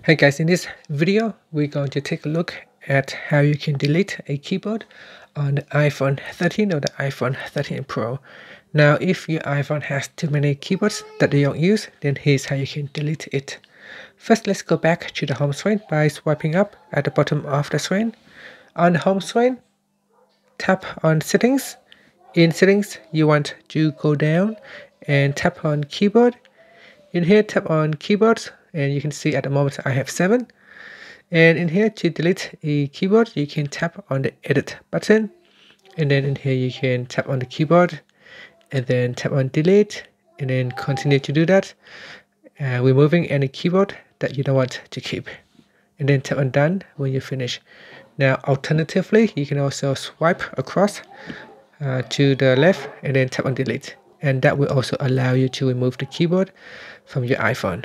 Hey guys, in this video, we're going to take a look at how you can delete a keyboard on the iPhone 13 or the iPhone 13 Pro. Now, if your iPhone has too many keyboards that you don't use, then here's how you can delete it. First, let's go back to the home screen by swiping up at the bottom of the screen. On the home screen, tap on settings. In settings, you want to go down and tap on keyboard. In here, tap on keyboards and you can see at the moment I have seven. And in here to delete a keyboard you can tap on the edit button. And then in here you can tap on the keyboard and then tap on delete and then continue to do that. Uh, removing any keyboard that you don't want to keep. And then tap on done when you finish. Now alternatively you can also swipe across uh, to the left and then tap on delete. And that will also allow you to remove the keyboard from your iPhone